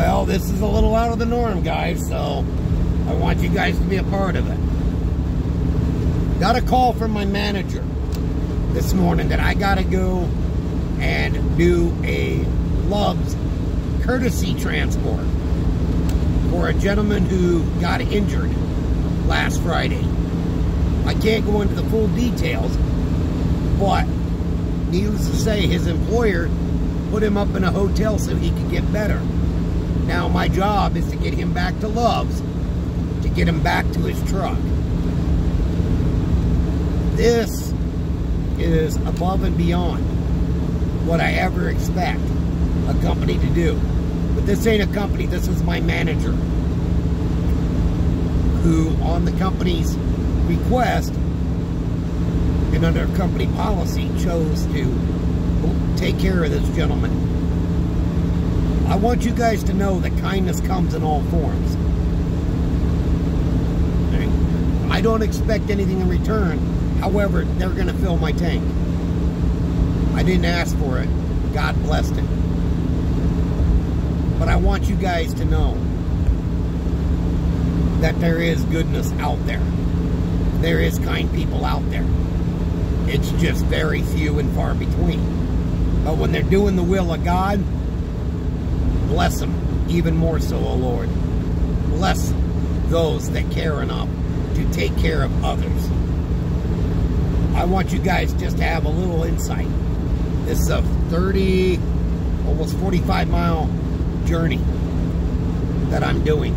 Well, this is a little out of the norm, guys, so I want you guys to be a part of it. Got a call from my manager this morning that I got to go and do a Love's courtesy transport for a gentleman who got injured last Friday. I can't go into the full details, but needless to say, his employer put him up in a hotel so he could get better. Now my job is to get him back to Love's, to get him back to his truck. This is above and beyond what I ever expect a company to do. But this ain't a company, this is my manager who on the company's request and under company policy chose to take care of this gentleman. I want you guys to know that kindness comes in all forms. I don't expect anything in return. However, they're going to fill my tank. I didn't ask for it. God blessed it. But I want you guys to know that there is goodness out there. There is kind people out there. It's just very few and far between. But when they're doing the will of God, bless them even more so, O oh Lord. Bless those that care enough to take care of others. I want you guys just to have a little insight. This is a 30, almost 45 mile journey that I'm doing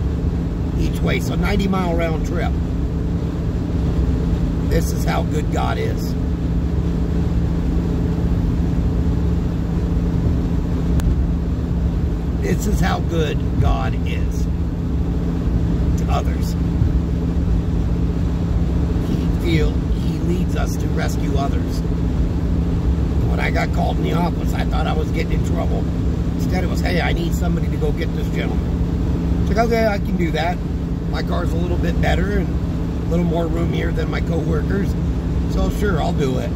each way. So 90 mile round trip. This is how good God is. This is how good God is to others. He feel he leads us to rescue others. When I got called in the office, I thought I was getting in trouble. Instead, it was, hey, I need somebody to go get this gentleman. It's like, okay, I can do that. My car's a little bit better and a little more roomier than my co-workers. So sure, I'll do it.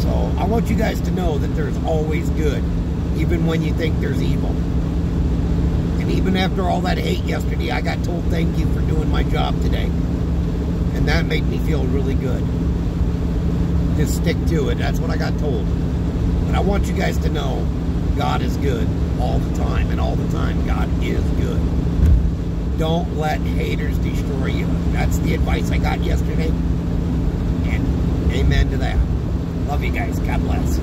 So I want you guys to know that there's always good even when you think there's evil. And even after all that hate yesterday, I got told thank you for doing my job today. And that made me feel really good. Just stick to it. That's what I got told. But I want you guys to know God is good all the time. And all the time, God is good. Don't let haters destroy you. That's the advice I got yesterday. And amen to that. Love you guys. God bless.